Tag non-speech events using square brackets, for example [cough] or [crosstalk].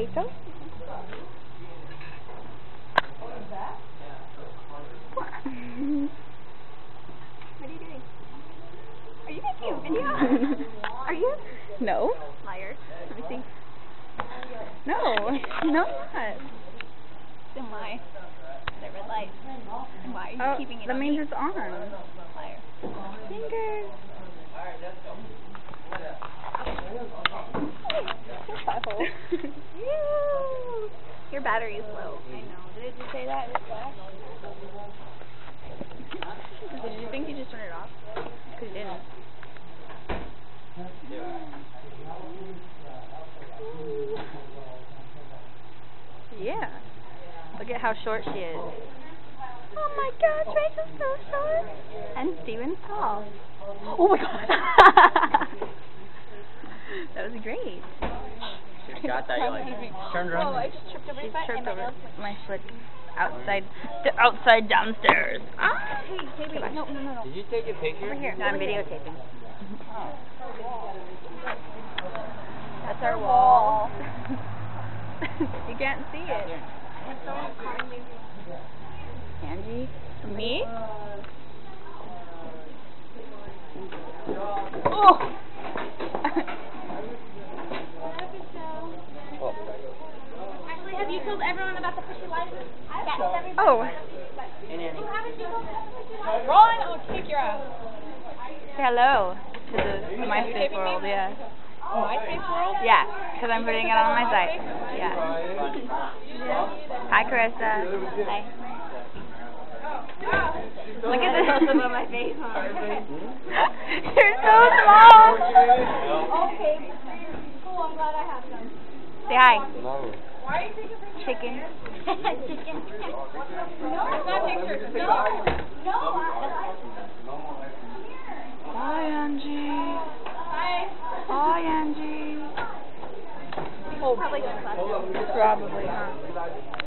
Rachel? What are you doing? Are you making a video? [laughs] are you? No. Liar. Let me see. No. No, not. Then why? The red light. Why are you oh, keeping it on. Liar. Your battery is low. I know. Did just say that? Did you think you just turned it off? Because you didn't. yeah. Look at how short she is. Oh my gosh, Rachel's so short. And Steven's tall. Oh my god. [laughs] turned around. Oh, I just tripped over She foot tripped my over my foot outside, the outside downstairs. Ah. Hey, hey, wait, no, no, no, no. Did you take a picture? Over here. I'm over here. videotaping. That's our wall. [laughs] you can't see it. Angie? Me? [laughs] [laughs] Oh! Actually, have you told everyone about the fishy license? Yes, everybody. oh! And Haven't told everybody? Ron, I'll kick your ass. Say hello to the MySpace world, yeah. Oh, MySpace world? Yeah, because I'm putting it on my site. Yeah. Hi, Carissa. Hi. Look at this. Close-up on my face, huh? You're so small. Okay. Cool, I'm glad I have some. Say hi. No. Why are you taking pictures? Chicken. Chicken. No, it's not pictures. No. No. Hi, Angie. Hi. Hi, Angie. Oh, probably. Probably, huh?